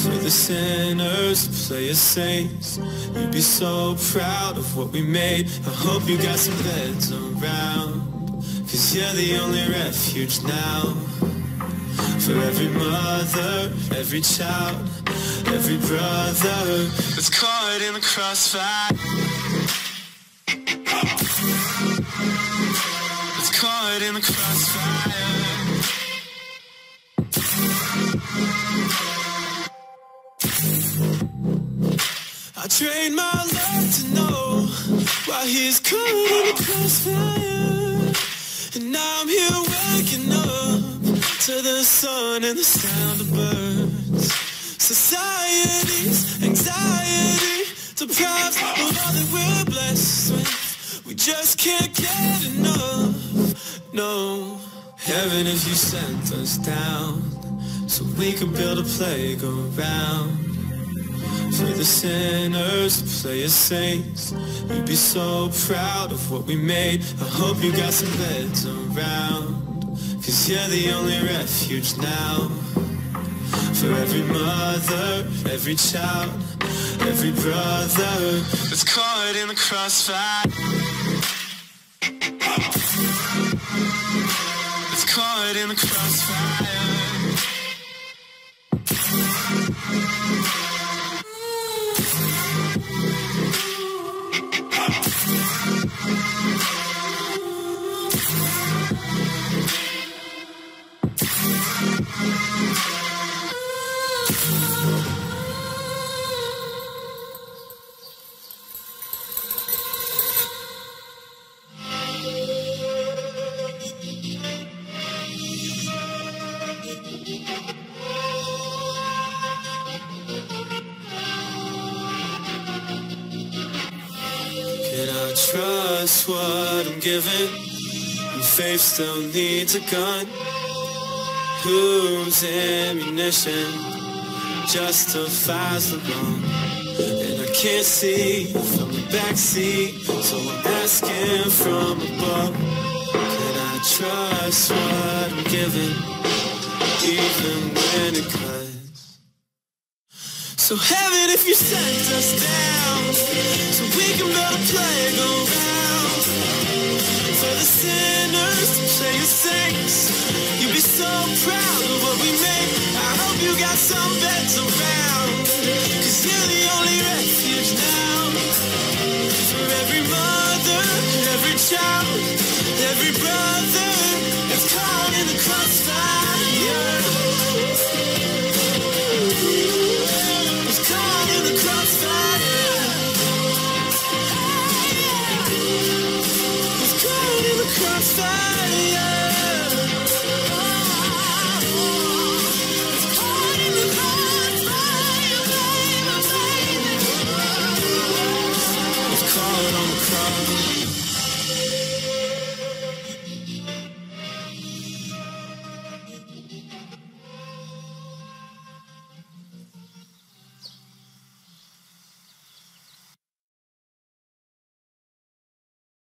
For the sinners as saints. You'd be so proud of what we made. I hope you got some beds around Cause you're the only refuge now. For every mother, every child, every brother That's caught in the crossfire. That's caught in the crossfire I trained my life to know why he's caught in the crossfire. And now I'm here waking up to the sun and the sound of birds. Society's anxiety deprives of all that we're blessed with. We just can't get enough, no. Heaven if you sent us down so we could build a playground. For the sinners play as saints. You'd be so proud of what we made. I hope you got some beds around. Cause you're the only refuge now. For every mother, every child, every brother That's caught in the crossfire. That's caught in the crossfire Can I trust what I'm given? And faith still needs a gun. Whose ammunition justifies the wrong? And I can't see from the backseat, so I'm asking from above. Can I trust what I'm given, even when it cuts? So heaven if you sent us down. So we can build a playground For the sinners to play as saints You'd be so proud of what we made. I hope you got some beds around. Cause you're the only refuge now. For every mother, every child, every brother caught on the cross.